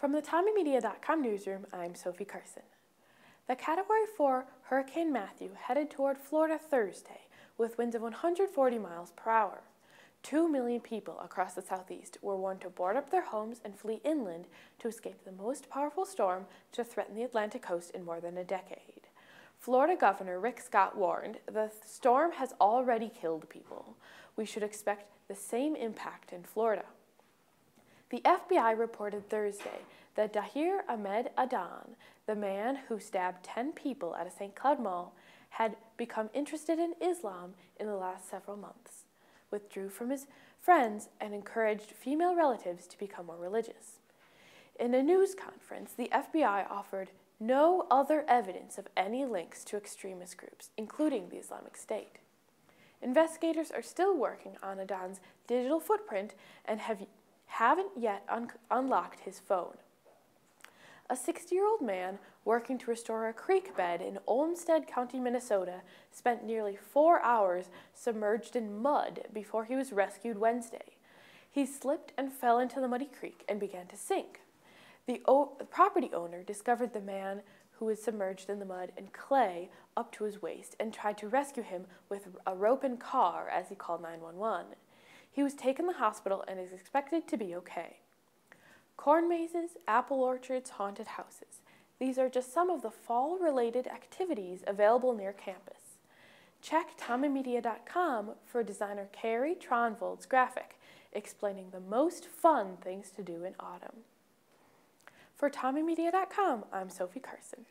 From the TommyMedia.com newsroom, I'm Sophie Carson. The Category 4 Hurricane Matthew headed toward Florida Thursday with winds of 140 miles per hour. Two million people across the southeast were warned to board up their homes and flee inland to escape the most powerful storm to threaten the Atlantic coast in more than a decade. Florida Governor Rick Scott warned the storm has already killed people. We should expect the same impact in Florida. The FBI reported Thursday that Dahir Ahmed Adan, the man who stabbed 10 people at a St. Cloud mall, had become interested in Islam in the last several months, withdrew from his friends, and encouraged female relatives to become more religious. In a news conference, the FBI offered no other evidence of any links to extremist groups, including the Islamic State. Investigators are still working on Adan's digital footprint and have haven't yet un unlocked his phone. A 60 year old man working to restore a creek bed in Olmsted County, Minnesota, spent nearly four hours submerged in mud before he was rescued Wednesday. He slipped and fell into the muddy creek and began to sink. The, the property owner discovered the man who was submerged in the mud and clay up to his waist and tried to rescue him with a rope and car as he called 911. He was taken to the hospital and is expected to be okay. Corn mazes, apple orchards, haunted houses. These are just some of the fall-related activities available near campus. Check TommyMedia.com for designer Carrie Tronvold's graphic explaining the most fun things to do in autumn. For TommyMedia.com, I'm Sophie Carson.